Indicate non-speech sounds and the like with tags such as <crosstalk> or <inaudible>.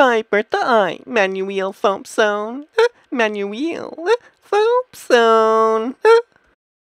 By Bertha I, Manuel Thompson. <laughs> Manuel.